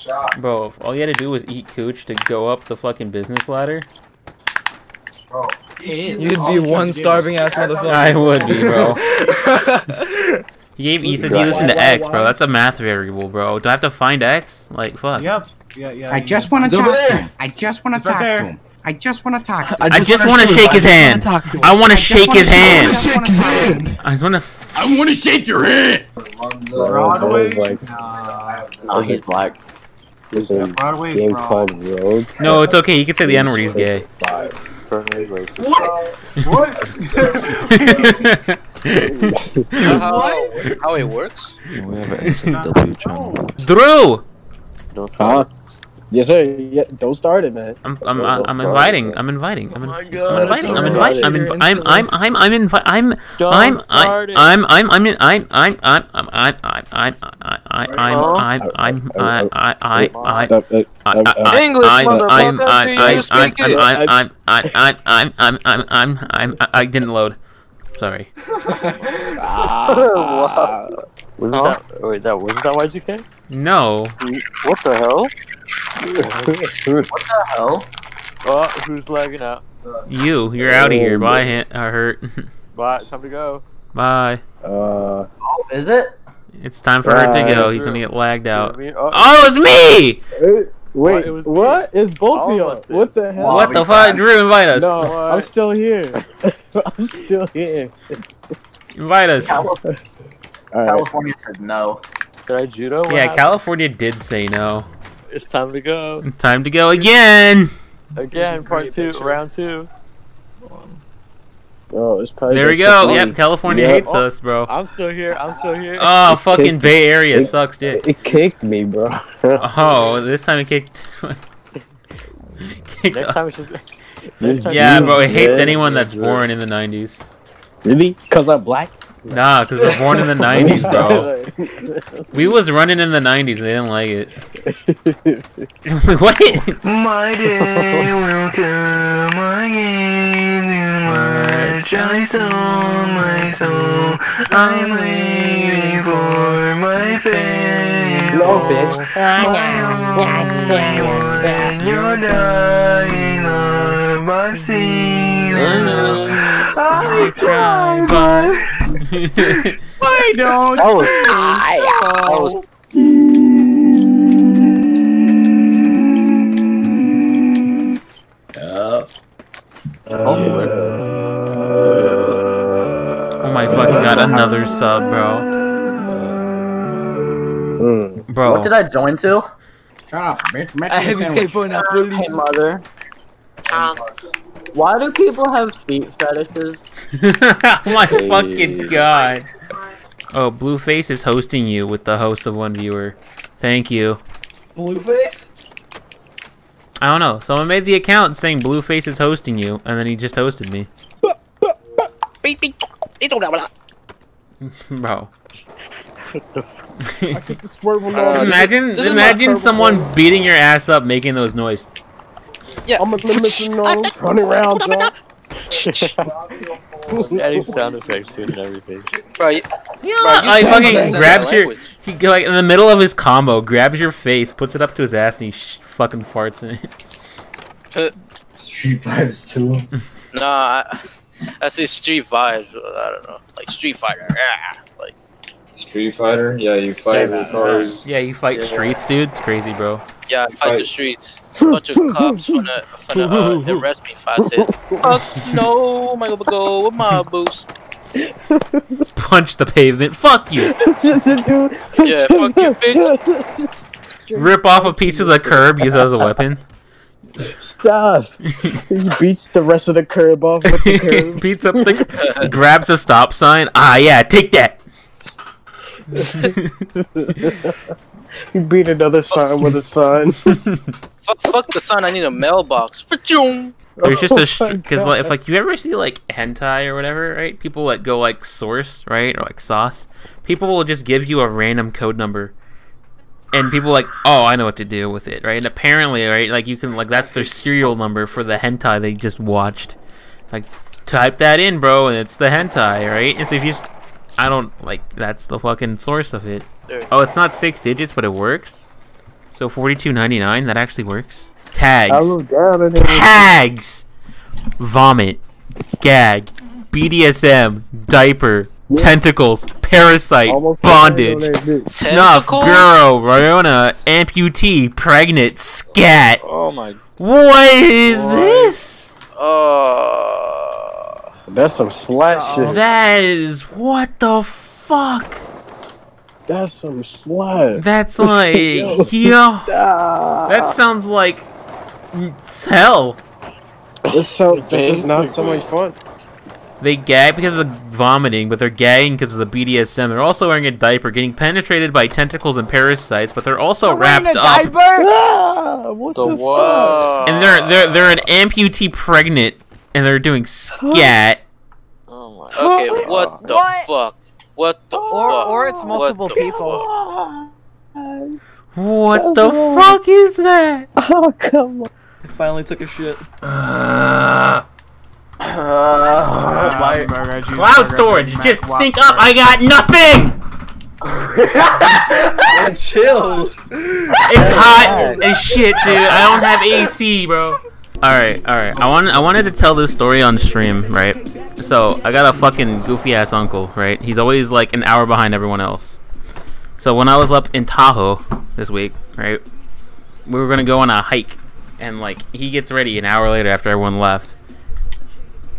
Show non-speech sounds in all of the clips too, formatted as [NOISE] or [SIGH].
shot, Bro, if all you had to do was eat cooch to go up the fucking business ladder. bro. It is. You'd be one to do is- starving ass motherfucker. I would be, bro. [LAUGHS] He gave he said Why, you listen to X, bro. That's a math variable, bro. Do I have to find X? Like, fuck. Yep. Yeah, yeah. I just want to talk to him. I just want to talk to him. I just want to talk to him. I just wanna want to shoot shake him. his I just hand. wanna talk to him. I want to shake his hand. just wanna talk to him. I just want to. I want to shake your hand. Broadway. like- Nah. Oh, he's black. There's a Broadway's game broad. called Road. No, it's okay. You can say the N word. He's gay. Perfectly racist. What? how, [LAUGHS] how it works? We have an SNW channel. Drew, Don't Huh? Stop. Yes, sir. Yeah, don't start it, man. I'm I'm Don't- I'm, don't start inviting. it. I'm inviting. I'm, in, Oh my I'm God, inviting. I'm it's inviting. I'm already invi- I'm I'm I'm I'm invi- I'm Don't I'm start it. I'm I'm I'm in- I'm I'm I'm I'm I'm I'm I'm I'm I'm I'm I'm I I I I Uh, uh, I, uh, uh, I, English, I'm, I'm, motherfucker, I'm, can I'm, you I'm, speak I'm, it? I'm, I'm, I'm, I'm, I'm, I'm, I'm, I'm, I'm, I didn't load. Sorry. wow. Wasn't Huh? that wait that wasn't that Y2K? No. What the hell? What the hell? Oh, who's lagging out? You, you're out of here. Bye, Han- uh, hurt. [LAUGHS] Bye, it's time to go. Bye. uh, Oh, is it? It's time for her to go. He's gonna get lagged out. Me- Oh, Oh, it's me! wait, it was me. what? It's both of y'all. Almost did. What the hell? What the fuck? Drew, invite us. No, What? I'm still here. [LAUGHS] [LAUGHS] I'm still here. Invite us. Cali- All right. California said no. Did I judo? What Yeah, happened? California did say no. It's time to go. Time to go again. Again, part two, picture. round two. Oh, it's probably There we go. the- Yep, California Yeah. hates us, bro. I'm still here. I'm still here. Oh, fucking Bay Area it- sucks dick. It kicked me, bro. [LAUGHS] Oh, this time it kicked. kicked [LAUGHS] Next time it's just. This Yeah, bro, it hates anyone that's born in the 90s. Really? Cause I'm black? Nah, because we're born in the [LAUGHS] 90s, bro. We was running in the 90s, they didn't like it. [LAUGHS] what? My day will come again, my shiny soul, my soul. I'm waiting for my fame. No, bitch. When you're dying of our sin, I try, but I don't. That was. That was. Oh my fucking god, another sub, bro. Mm. Bro. What did I join to? Shut up, bitch. Make I a have sandwich. escaped from that Hey, police. mother. Why do people have feet fetishes? [LAUGHS] oh my fucking god. Oh, Blueface is hosting you with the host of one viewer. Thank you. Blueface? I don't know. Someone made the account saying Blueface is hosting you, and then he just hosted me. [LAUGHS] Bro. [LAUGHS] I the swerve Uh, imagine imagine not- someone beating your ass up making those noises. Yeah. I'm a limited no, running around, John. Adding sound effects to [LAUGHS] it and everything. Bro, you, Yeah, Bro, you like sound fucking grabs your language. he go, like in the middle of his combo, grabs your face, puts it up to his ass, and he sh- fucking farts in it. Uh, street Vibes too. [LAUGHS] nah, I, I say street vibes. I don't know, like Street Fighter. Yeah, like Street Fighter? Yeah, you fight with cars. Yeah, you fight Yeah. streets, dude. It's crazy, bro. Yeah, I fight Fight. the streets. A bunch of [LAUGHS] cops finna finna uh, arrest me if I said fuck no. I'm gonna go with my [LAUGHS] boost. Punch the pavement. Fuck you. [LAUGHS] Yeah, fuck you, bitch. Rip off a piece of the curb, use it as a weapon. Stop. he beats the rest of the curb off with the curb. Beats up the grabs a stop sign. Ah yeah, take that. He beat another sign with a sign. [LAUGHS] Fuck, fuck the sign. I need a mailbox. For June. There's just a Oh because like if like you ever see like hentai or whatever, right? People that go like source, right, or like sauce. People will just give you a random code number, and people like, oh, I know what to do with it, right? And apparently, right, like you can like that's their serial number for the hentai they just watched. Like type that in, bro, and it's the hentai, right? And so if you just, I don't like that's the fucking source of it. There. Oh, it's not six digits, but it works. So forty-two ninety-nine. That actually works. Tags. I wrote down and Tags. Vomit. Gag. BDSM. Diaper. Tentacles. Parasite. Almost Bondage. Snuff. Tentacles? Girl. Ryona. Amputee. Pregnant. Scat. Oh my. What is this? Uh, That's some slat shit. That is what the fuck. That's some slat. That's [LAUGHS] like Yo, yeah. Stop. That sounds like hell. This sounds that does not sound like fun. They gag because of the vomiting, but they're gagging because of the BDSM. They're also wearing a diaper, getting penetrated by tentacles and parasites, but they're also wrapped up. [LAUGHS] Ah, what the the, what? And they're they're they're an amputee pregnant, and they're doing scat. Oh my. okay, what the What? fuck? What the Or fuck? or it's What multiple the people. What the fuck is that? [LAUGHS] Oh come on. I finally took a shit. Uh, [SIGHS] Uh, cloud storage, just sync up. I got nothing. [LAUGHS] Man, chill. It's hot [LAUGHS] as shit, dude. I don't have AC, bro. All right, all right. I want I wanted to tell this story on stream, right? So I got a fucking goofy ass uncle, right? He's always like an hour behind everyone else. So when I was up in Tahoe this week, right, we were gonna go on a hike, and like he gets ready an hour later after everyone left.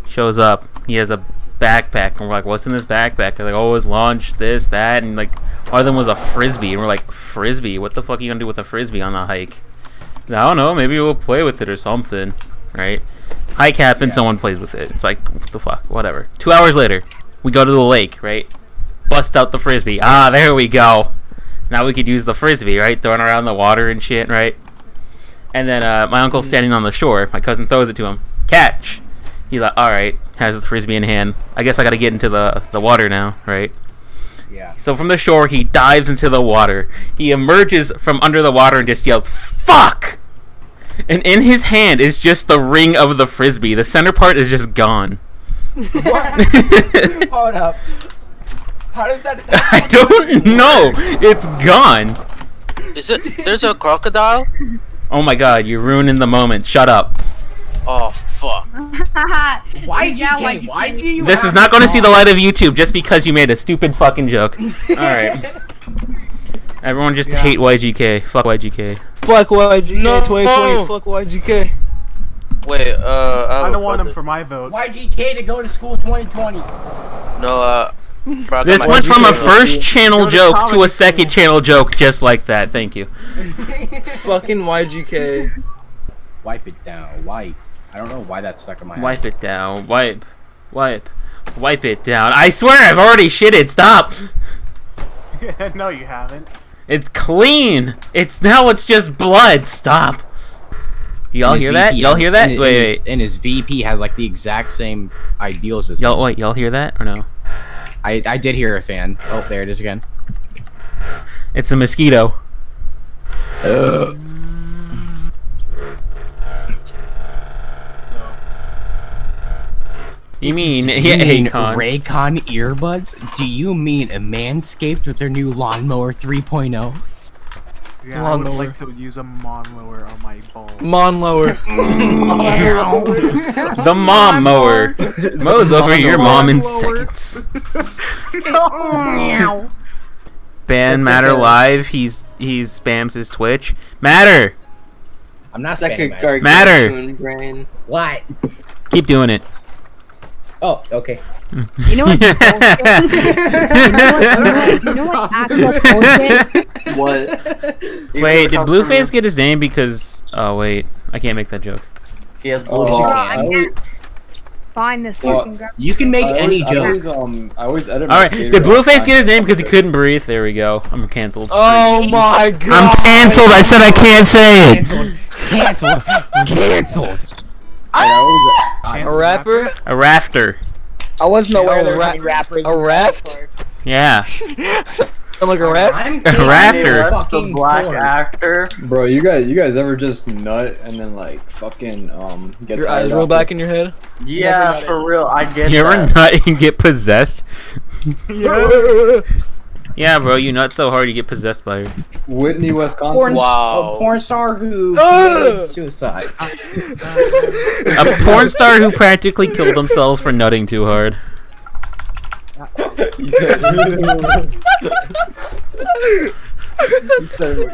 Shows up, he has a backpack, and we're like, "What's in this backpack?" They're like, "Oh, it's lunch, this, that," and like one of them was a frisbee, and we're like, "Frisbee? What the fuck are you gonna do with a frisbee on the hike?" I don't know. Maybe we'll play with it or something, right? Hike happens, someone plays with it. It's like, what the fuck? Whatever. Two hours later, we go to the lake, right? Bust out the frisbee. Ah, there we go. Now we could use the frisbee, right? Throwing around the water and shit, right? And then uh, my uncle's standing on the shore. My cousin throws it to him. Catch. He's like, all right. Has the frisbee in hand. I guess I gotta get into the the water now, right? Yeah. So from the shore, he dives into the water. He emerges from under the water and just yells, "Fuck!" And in his hand is just the ring of the frisbee. The center part is just gone. [LAUGHS] Hold up. How does that? [LAUGHS] I don't know. It's gone. Is it? There's a crocodile? Oh my god, you're ruining the moment. Shut up. Oh fuck! [LAUGHS] Why Yeah, GK? like Why you- do you? This is not going to see the light of YouTube just because you made a stupid fucking joke. Alright. Everyone just hate YGK. Fuck YGK. Fuck YGK No. 2020. Fuck YGK. Wait, uh, I, have I a don't want him brother. for my vote. YGK to go to school 2020. No, uh, bro, This my- went from a YGK. first channel Go to joke to a college second channel joke just like that. Thank you. [LAUGHS] [LAUGHS] Fucking YGK. Wipe it down. Wipe. I don't know why that's stuck in my head. Wipe it down. Wipe. Wipe. Wipe it down. I swear I've already shitted. Stop. [LAUGHS] no, you haven't. It's clean. It's now it's just blood. Stop. Y'all hear that? Y'all hear that? Wait, wait. And his VP has like the exact same ideals as Y'all wait. Y'all hear that or no? I I did hear a fan. Oh, there it is again. It's a mosquito. You mean, Do you mean Akon. Raycon earbuds? Do you mean a Manscaped with their new lawnmower 3.0? Yeah, I would Lawnmower. like to use a lawnmower on my balls. Monlower. [LAUGHS] the mom mower mows over your mom in Lawnmower. seconds. [LAUGHS] Ban Matter Live. He's he spams his Twitch. Matter. I'm not Second saying that. Matter. brain. What? Keep doing it. Oh, okay. [LAUGHS] You know what? You know what? You know what? Actual bullshit. [LAUGHS] What? Wait, did Blueface get his name because? Oh wait, I can't make that joke. He has Oh, I can't find this Well, fucking girl. You can make I any always, I joke. always, um, I always edit. All my right, skater did Blueface get his name because he couldn't breathe? There we go. I'm canceled. Oh my god. I'm canceled. I said I can't say it. Canceled. Canceled. Canceled. Like, I always, A rapper? A rafter. I wasn't aware Oh, there was ra- any rappers. a raft? Yeah. [LAUGHS] I'm like a raft? I'm A rafter. fucking black corn. actor. bro, you guys, you guys ever just nut and then like fucking um get Your eyes roll after- back in your head? Yeah, for real. I get You ever that. nut and get possessed? [LAUGHS] Yeah, bro, you nut so hard you get possessed by her. Whitney, Wisconsin. Porn, Wow. a porn star who [LAUGHS] committed suicide. [LAUGHS] A porn star who practically killed themselves for nutting too hard. [LAUGHS] He said- he said-